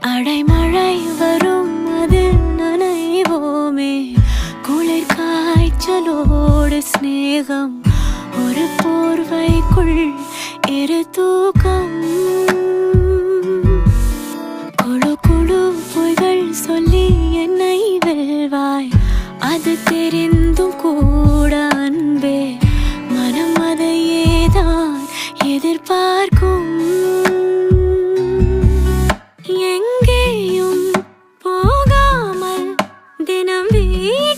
அடைமழை வரும் அது நனைவோமே. குளிர் காய்ச்சலோடு ஸ்நேகம் ஒரு போர்வைக்குள் இரு தூக்கம். குழு குழு பொய்கள் சொல்லி என்னை வெல்வாய். அது தெரிந்தும் கூட அன்பே. மனம் அதையேதான் எதிர்பார்க்கும். see?